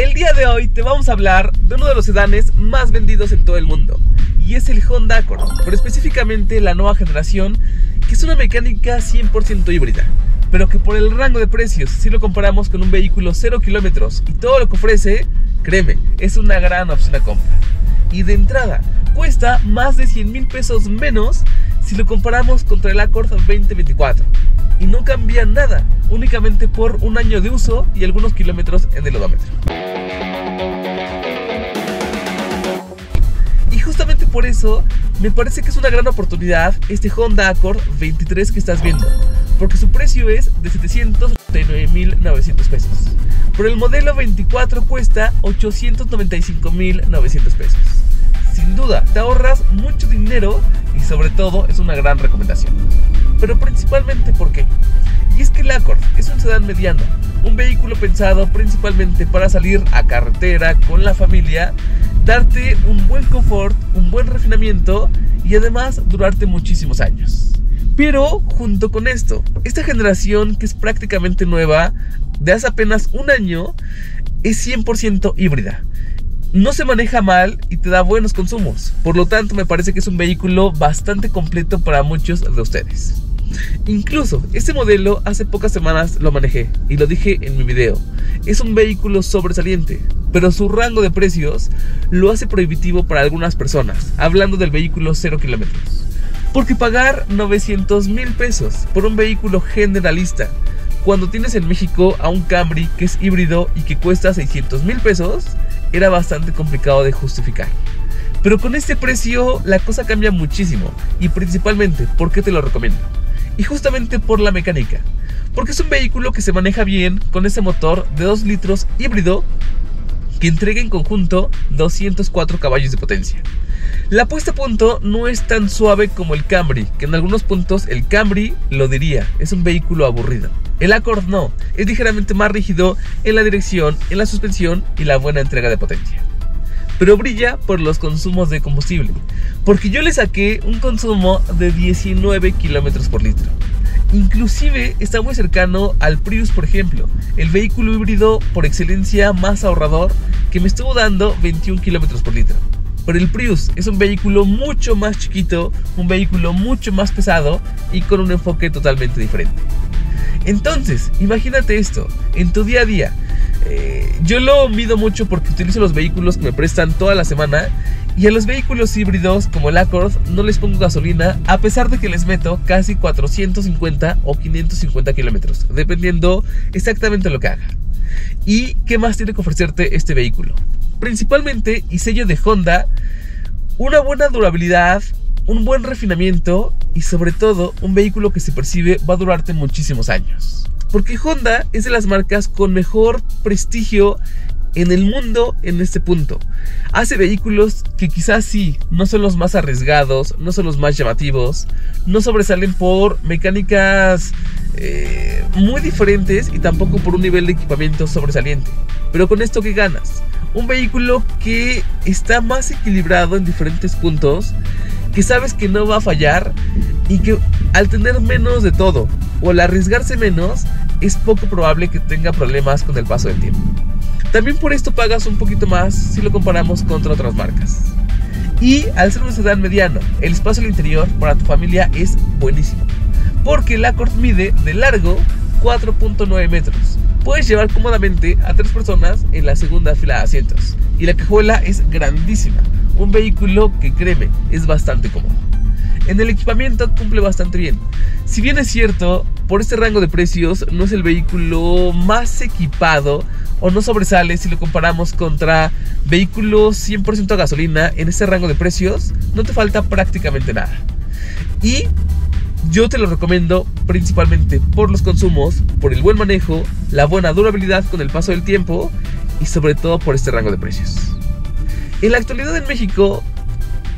El día de hoy te vamos a hablar de uno de los sedanes más vendidos en todo el mundo y es el Honda Accord, pero específicamente la nueva generación que es una mecánica 100% híbrida, pero que por el rango de precios, si lo comparamos con un vehículo 0 kilómetros y todo lo que ofrece, créeme, es una gran opción a compra. Y de entrada, cuesta más de 100 mil pesos menos si lo comparamos contra el Accord 2024 y no cambia nada, únicamente por un año de uso y algunos kilómetros en el odómetro. Y justamente por eso me parece que es una gran oportunidad este Honda Accord 23 que estás viendo, porque su precio es de 739.900 pesos. Pero el modelo 24 cuesta 895.900 pesos. Sin duda, te ahorras mucho dinero y sobre todo es una gran recomendación pero principalmente ¿por qué? Y es que el Accord es un sedán mediano, un vehículo pensado principalmente para salir a carretera con la familia, darte un buen confort, un buen refinamiento y además durarte muchísimos años. Pero junto con esto, esta generación que es prácticamente nueva, de hace apenas un año, es 100% híbrida. No se maneja mal y te da buenos consumos. Por lo tanto, me parece que es un vehículo bastante completo para muchos de ustedes. Incluso este modelo hace pocas semanas lo manejé y lo dije en mi video. Es un vehículo sobresaliente, pero su rango de precios lo hace prohibitivo para algunas personas, hablando del vehículo 0 kilómetros. Porque pagar 900 mil pesos por un vehículo generalista, cuando tienes en México a un Camry que es híbrido y que cuesta 600 mil pesos, era bastante complicado de justificar. Pero con este precio la cosa cambia muchísimo y principalmente, ¿por qué te lo recomiendo? Y justamente por la mecánica. Porque es un vehículo que se maneja bien con ese motor de 2 litros híbrido que entrega en conjunto 204 caballos de potencia. La puesta a punto no es tan suave como el Camry, que en algunos puntos el Camry lo diría, es un vehículo aburrido. El Accord no, es ligeramente más rígido en la dirección, en la suspensión y la buena entrega de potencia pero brilla por los consumos de combustible, porque yo le saqué un consumo de 19 kilómetros por litro. Inclusive está muy cercano al Prius, por ejemplo, el vehículo híbrido por excelencia más ahorrador que me estuvo dando 21 kilómetros por litro. Pero el Prius es un vehículo mucho más chiquito, un vehículo mucho más pesado y con un enfoque totalmente diferente. Entonces, imagínate esto, en tu día a día, eh, yo lo mido mucho porque utilizo los vehículos que me prestan toda la semana y a los vehículos híbridos como el Accord no les pongo gasolina a pesar de que les meto casi 450 o 550 kilómetros, dependiendo exactamente lo que haga. ¿Y qué más tiene que ofrecerte este vehículo? Principalmente, y sello de Honda, una buena durabilidad, un buen refinamiento y sobre todo un vehículo que se percibe va a durarte muchísimos años. Porque Honda es de las marcas con mejor prestigio en el mundo en este punto. Hace vehículos que quizás sí, no son los más arriesgados, no son los más llamativos, no sobresalen por mecánicas eh, muy diferentes y tampoco por un nivel de equipamiento sobresaliente. Pero con esto que ganas, un vehículo que está más equilibrado en diferentes puntos, que sabes que no va a fallar y que al tener menos de todo o al arriesgarse menos, es poco probable que tenga problemas con el paso del tiempo. También por esto pagas un poquito más si lo comparamos contra otras marcas. Y al ser un sedán mediano, el espacio al interior para tu familia es buenísimo. Porque el Accord mide de largo 4.9 metros. Puedes llevar cómodamente a tres personas en la segunda fila de asientos. Y la cajuela es grandísima. Un vehículo que créeme, es bastante cómodo. En el equipamiento cumple bastante bien. Si bien es cierto, por este rango de precios no es el vehículo más equipado o no sobresale si lo comparamos contra vehículos 100% a gasolina en este rango de precios, no te falta prácticamente nada. Y yo te lo recomiendo principalmente por los consumos, por el buen manejo, la buena durabilidad con el paso del tiempo y sobre todo por este rango de precios. En la actualidad en México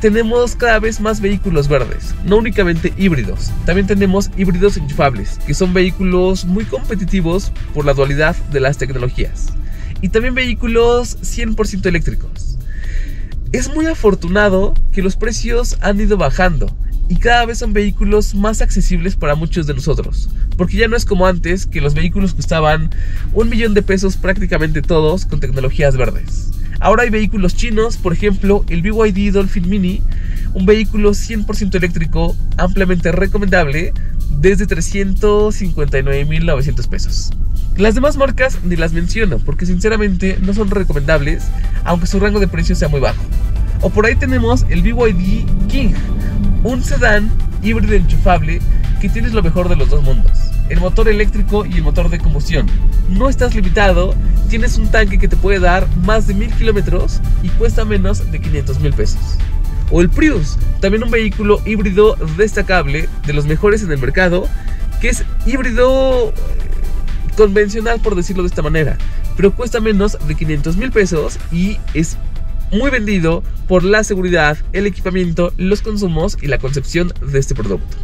tenemos cada vez más vehículos verdes, no únicamente híbridos, también tenemos híbridos enchufables, que son vehículos muy competitivos por la dualidad de las tecnologías, y también vehículos 100% eléctricos. Es muy afortunado que los precios han ido bajando y cada vez son vehículos más accesibles para muchos de nosotros. Porque ya no es como antes, que los vehículos costaban un millón de pesos prácticamente todos con tecnologías verdes. Ahora hay vehículos chinos, por ejemplo el BYD Dolphin Mini, un vehículo 100% eléctrico ampliamente recomendable desde 359.900 pesos. Las demás marcas ni las menciono porque sinceramente no son recomendables aunque su rango de precio sea muy bajo. O por ahí tenemos el BYD King, un sedán híbrido enchufable que tienes lo mejor de los dos mundos. El motor eléctrico y el motor de combustión. No estás limitado, tienes un tanque que te puede dar más de 1000 kilómetros y cuesta menos de 500 mil pesos. O el Prius, también un vehículo híbrido destacable, de los mejores en el mercado, que es híbrido eh, convencional por decirlo de esta manera, pero cuesta menos de 500 mil pesos y es muy vendido por la seguridad, el equipamiento, los consumos y la concepción de este producto.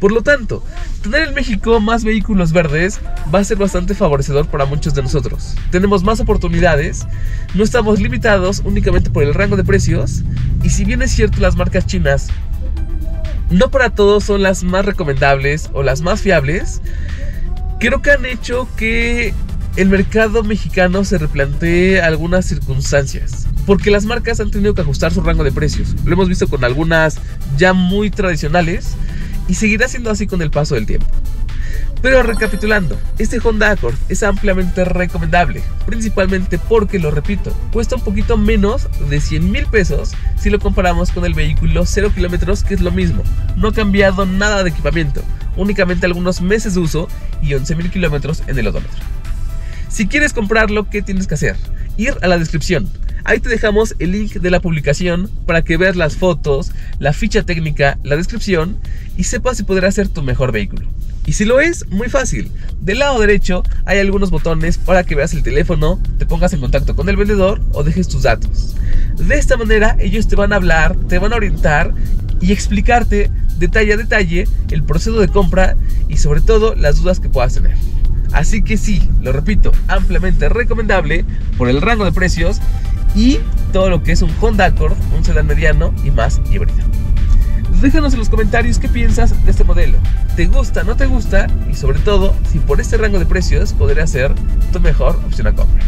Por lo tanto, tener en México más vehículos verdes va a ser bastante favorecedor para muchos de nosotros. Tenemos más oportunidades, no estamos limitados únicamente por el rango de precios y si bien es cierto las marcas chinas no para todos son las más recomendables o las más fiables, creo que han hecho que el mercado mexicano se replantee algunas circunstancias. Porque las marcas han tenido que ajustar su rango de precios. Lo hemos visto con algunas ya muy tradicionales y seguirá siendo así con el paso del tiempo. Pero recapitulando, este Honda Accord es ampliamente recomendable, principalmente porque, lo repito, cuesta un poquito menos de 100 mil pesos si lo comparamos con el vehículo 0 kilómetros, que es lo mismo. No ha cambiado nada de equipamiento, únicamente algunos meses de uso y 11 mil kilómetros en el odómetro. Si quieres comprarlo, ¿qué tienes que hacer? Ir a la descripción. Ahí te dejamos el link de la publicación para que veas las fotos, la ficha técnica, la descripción y sepas si podrá ser tu mejor vehículo. Y si lo es, muy fácil. Del lado derecho hay algunos botones para que veas el teléfono, te pongas en contacto con el vendedor o dejes tus datos. De esta manera ellos te van a hablar, te van a orientar y explicarte detalle a detalle el proceso de compra y sobre todo las dudas que puedas tener. Así que sí, lo repito, ampliamente recomendable por el rango de precios y todo lo que es un Honda Accord, un sedán mediano y más híbrido. Déjanos en los comentarios qué piensas de este modelo. ¿Te gusta, no te gusta? Y sobre todo, si por este rango de precios podría ser tu mejor opción a compra.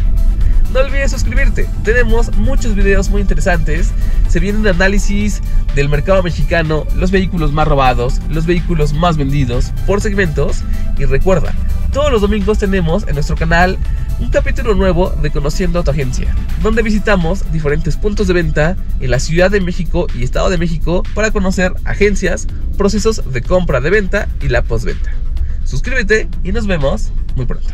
No olvides suscribirte, tenemos muchos videos muy interesantes. Se vienen análisis del mercado mexicano, los vehículos más robados, los vehículos más vendidos por segmentos. Y recuerda, todos los domingos tenemos en nuestro canal un capítulo nuevo de Conociendo a tu agencia, donde visitamos diferentes puntos de venta en la Ciudad de México y Estado de México para conocer agencias, procesos de compra de venta y la postventa. Suscríbete y nos vemos muy pronto.